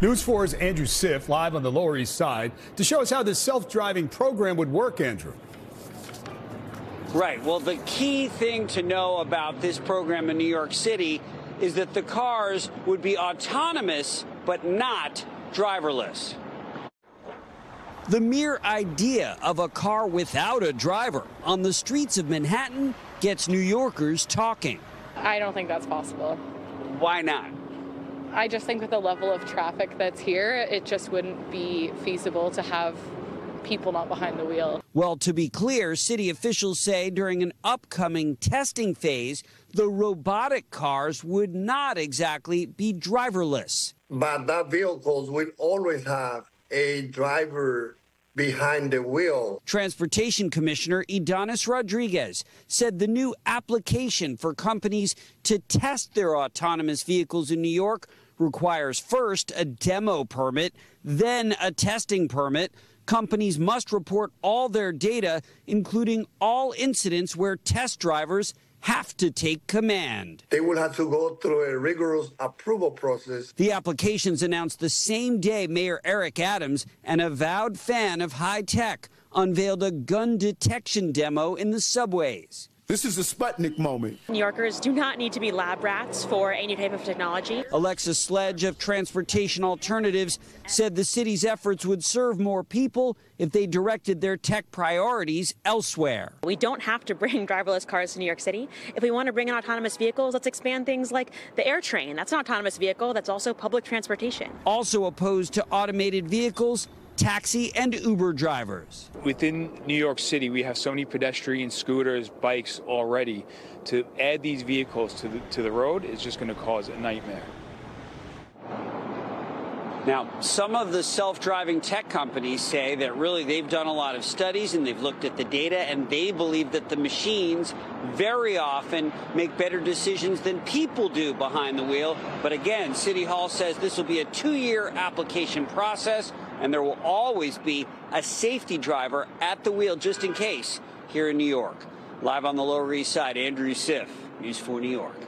News 4's Andrew Siff live on the Lower East Side to show us how this self driving program would work, Andrew. Right. Well, the key thing to know about this program in New York City is that the cars would be autonomous but not driverless. The mere idea of a car without a driver on the streets of Manhattan gets New Yorkers talking. I don't think that's possible. Why not? I just think with the level of traffic that's here, it just wouldn't be feasible to have people not behind the wheel. Well, to be clear, city officials say during an upcoming testing phase, the robotic cars would not exactly be driverless. But that vehicles will always have a driver behind the wheel. Transportation Commissioner Ydanis Rodriguez said the new application for companies to test their autonomous vehicles in New York requires first a demo permit, then a testing permit. Companies must report all their data, including all incidents where test drivers have to take command. They will have to go through a rigorous approval process. The applications announced the same day Mayor Eric Adams, an avowed fan of high tech, unveiled a gun detection demo in the subways. This is a Sputnik moment. New Yorkers do not need to be lab rats for any type of technology. Alexis Sledge of Transportation Alternatives said the city's efforts would serve more people if they directed their tech priorities elsewhere. We don't have to bring driverless cars to New York City. If we want to bring in autonomous vehicles, let's expand things like the air train. That's an autonomous vehicle, that's also public transportation. Also opposed to automated vehicles taxi and Uber drivers. Within New York City, we have so many pedestrians, scooters, bikes already. To add these vehicles to the, to the road is just going to cause a nightmare. Now, some of the self driving tech companies say that really they've done a lot of studies and they've looked at the data and they believe that the machines very often make better decisions than people do behind the wheel. But again, City Hall says this will be a two year application process and there will always be a safety driver at the wheel just in case here in New York. Live on the Lower East Side, Andrew Siff, News 4 New York.